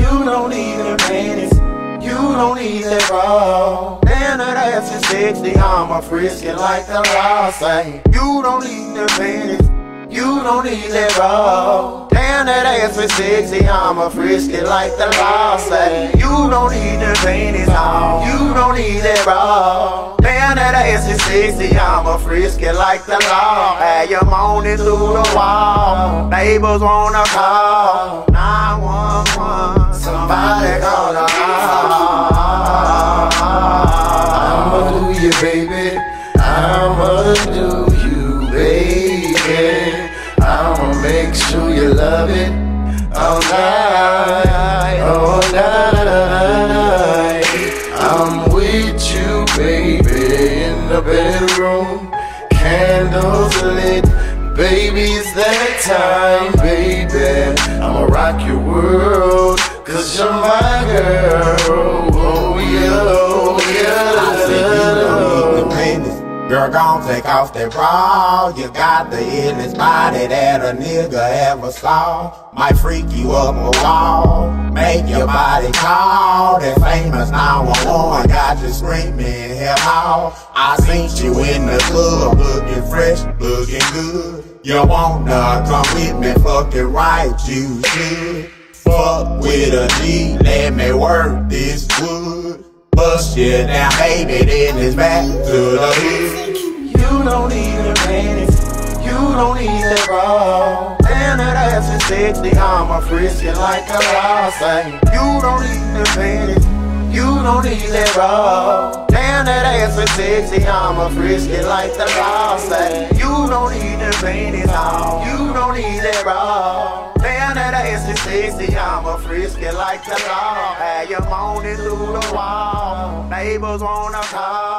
You don't need the panties. You don't need that bra. Damn, that ass is sexy. I'm a frisky like the law say. You don't need the panties. You don't need that bra. Damn, that ass is sexy. I'm a frisky like the law say. You don't need the panties. You don't need that bra. Damn, that ass is sexy. I'm a frisky like the law. Have you moaning through the wall. Neighbors wanna call. Baby. I'ma do you, baby. I'ma make sure you love it all night, all night. I'm with you, baby, in the bedroom. Candles lit, baby, it's that time, baby. I'ma rock your world, cause you're my girl. Girl, gon' take off that bra. You got the illest body that a nigga ever saw. Might freak you up a wall. Make your body call. That famous 911 got you screaming hell no. I seen you in the club looking fresh, looking good. You wanna come with me, fuck it right, you should. Fuck with a G, let me work this wood. Bust you down, baby, then it's back to the hood. You don't need the panties, you don't need that bra. Damn, that ass is sexy, I'm a frisky like a say. You don't need the panties, you don't need that bra. Damn, that ass is sexy, I'm a frisky like the say. You don't need the panties, no, you don't need that bra. Damn, that ass is sexy, I'm a frisky like the law. Have you moaning through the wall, neighbors wanna call.